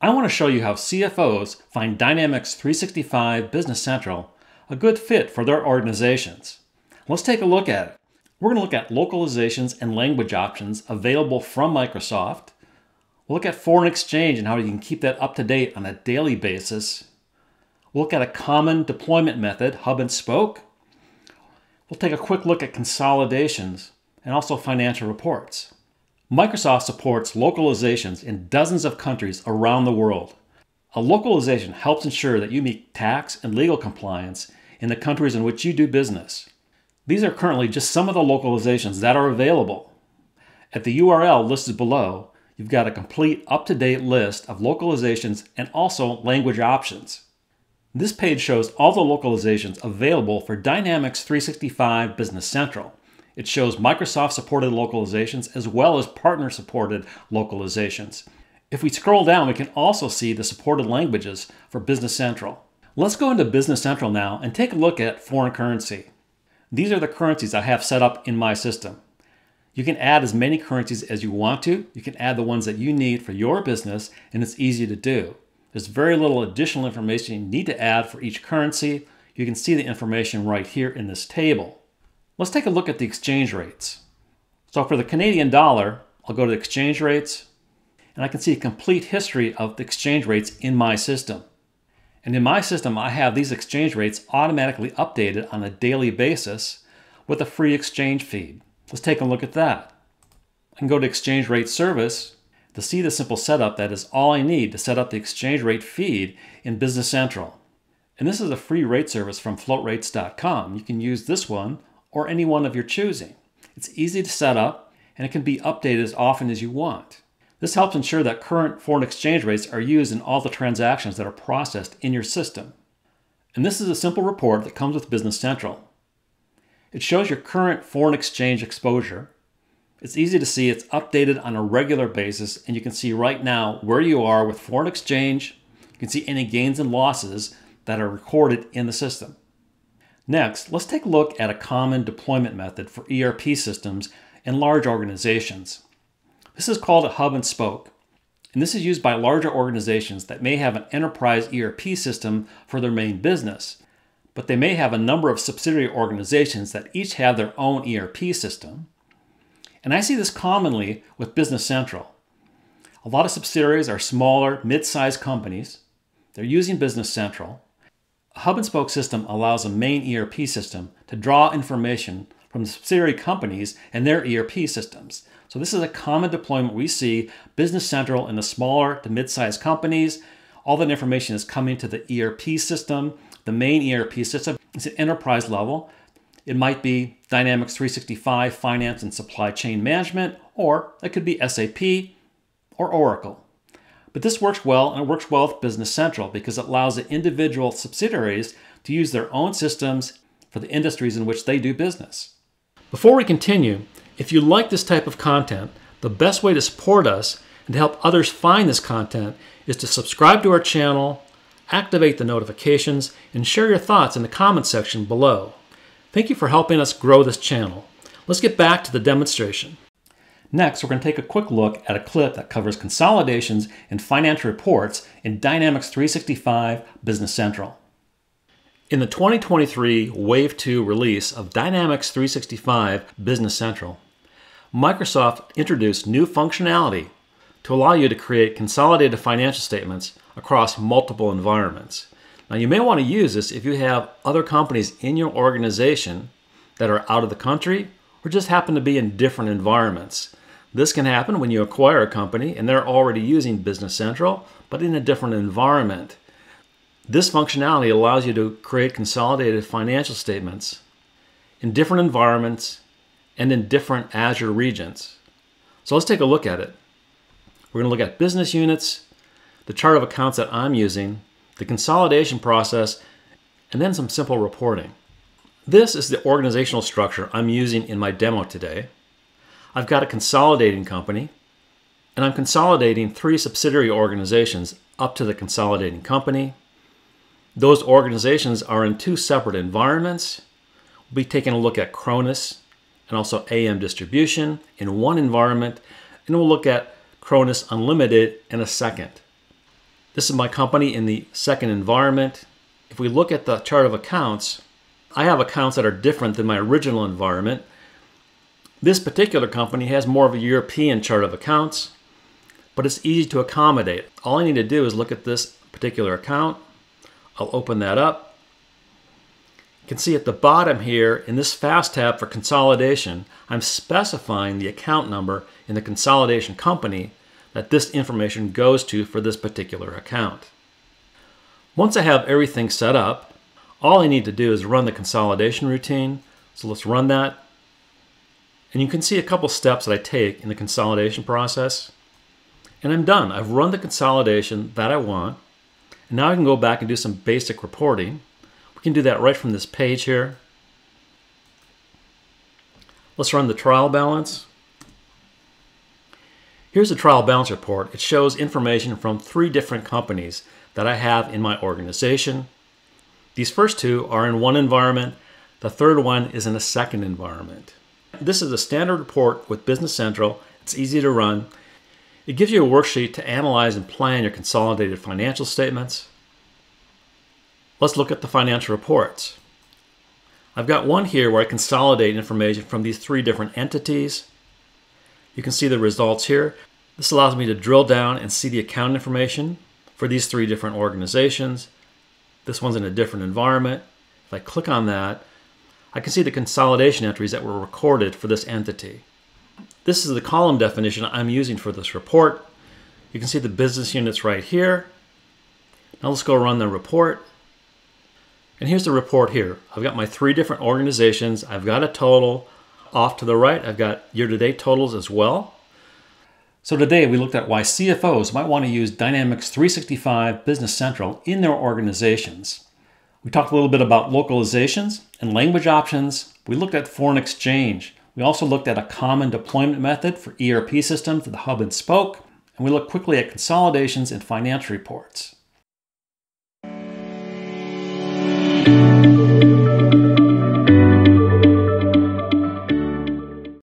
I want to show you how CFOs find Dynamics 365 Business Central a good fit for their organizations. Let's take a look at it. We're going to look at localizations and language options available from Microsoft. We'll look at foreign exchange and how you can keep that up to date on a daily basis. We'll look at a common deployment method, hub and spoke. We'll take a quick look at consolidations and also financial reports. Microsoft supports localizations in dozens of countries around the world. A localization helps ensure that you meet tax and legal compliance in the countries in which you do business. These are currently just some of the localizations that are available. At the URL listed below, you've got a complete up-to-date list of localizations and also language options. This page shows all the localizations available for Dynamics 365 Business Central. It shows Microsoft supported localizations as well as partner supported localizations. If we scroll down, we can also see the supported languages for Business Central. Let's go into Business Central now and take a look at foreign currency. These are the currencies I have set up in my system. You can add as many currencies as you want to. You can add the ones that you need for your business, and it's easy to do. There's very little additional information you need to add for each currency. You can see the information right here in this table. Let's take a look at the exchange rates. So for the Canadian dollar, I'll go to the exchange rates, and I can see a complete history of the exchange rates in my system. And in my system, I have these exchange rates automatically updated on a daily basis with a free exchange feed. Let's take a look at that. I can go to exchange rate service to see the simple setup that is all I need to set up the exchange rate feed in Business Central. And this is a free rate service from floatrates.com. You can use this one or any one of your choosing. It's easy to set up and it can be updated as often as you want. This helps ensure that current foreign exchange rates are used in all the transactions that are processed in your system. And this is a simple report that comes with Business Central. It shows your current foreign exchange exposure. It's easy to see it's updated on a regular basis, and you can see right now where you are with foreign exchange. You can see any gains and losses that are recorded in the system. Next, let's take a look at a common deployment method for ERP systems in large organizations. This is called a hub and spoke. And this is used by larger organizations that may have an enterprise ERP system for their main business, but they may have a number of subsidiary organizations that each have their own ERP system. And I see this commonly with Business Central. A lot of subsidiaries are smaller, mid sized companies. They're using Business Central. Hub and spoke system allows a main ERP system to draw information from subsidiary companies and their ERP systems. So this is a common deployment we see Business Central in the smaller to mid-sized companies. All that information is coming to the ERP system. The main ERP system is at enterprise level. It might be Dynamics 365 Finance and Supply Chain Management, or it could be SAP or Oracle. But this works well, and it works well with Business Central because it allows the individual subsidiaries to use their own systems for the industries in which they do business. Before we continue, if you like this type of content, the best way to support us and to help others find this content is to subscribe to our channel, activate the notifications, and share your thoughts in the comments section below. Thank you for helping us grow this channel. Let's get back to the demonstration. Next, we're going to take a quick look at a clip that covers consolidations and financial reports in Dynamics 365 Business Central. In the 2023 Wave 2 release of Dynamics 365 Business Central, Microsoft introduced new functionality to allow you to create consolidated financial statements across multiple environments. Now, you may want to use this if you have other companies in your organization that are out of the country or just happen to be in different environments. This can happen when you acquire a company and they're already using Business Central, but in a different environment. This functionality allows you to create consolidated financial statements in different environments and in different Azure regions. So let's take a look at it. We're going to look at business units, the chart of accounts that I'm using, the consolidation process, and then some simple reporting. This is the organizational structure I'm using in my demo today. I've got a consolidating company, and I'm consolidating three subsidiary organizations up to the consolidating company. Those organizations are in two separate environments. We'll be taking a look at Cronus and also AM distribution in one environment, and we'll look at Cronus Unlimited in a second. This is my company in the second environment. If we look at the chart of accounts, I have accounts that are different than my original environment. This particular company has more of a European chart of accounts, but it's easy to accommodate. All I need to do is look at this particular account. I'll open that up. You can see at the bottom here in this fast tab for consolidation, I'm specifying the account number in the consolidation company that this information goes to for this particular account. Once I have everything set up, all I need to do is run the consolidation routine. So let's run that. And you can see a couple steps that I take in the consolidation process. And I'm done. I've run the consolidation that I want. And now I can go back and do some basic reporting. We can do that right from this page here. Let's run the trial balance. Here's the trial balance report. It shows information from three different companies that I have in my organization. These first two are in one environment. The third one is in a second environment. This is a standard report with Business Central. It's easy to run. It gives you a worksheet to analyze and plan your consolidated financial statements. Let's look at the financial reports. I've got one here where I consolidate information from these three different entities. You can see the results here. This allows me to drill down and see the account information for these three different organizations. This one's in a different environment. If I click on that, I can see the consolidation entries that were recorded for this entity. This is the column definition I'm using for this report. You can see the business units right here. Now let's go run the report. And here's the report here. I've got my three different organizations. I've got a total. Off to the right, I've got year-to-date totals as well. So today we looked at why CFOs might want to use Dynamics 365 Business Central in their organizations. We talked a little bit about localizations and language options. We looked at foreign exchange. We also looked at a common deployment method for ERP systems, the hub and spoke. And we looked quickly at consolidations and financial reports.